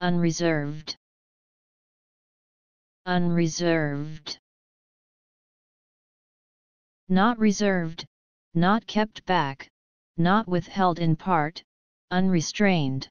unreserved unreserved not reserved, not kept back, not withheld in part, unrestrained.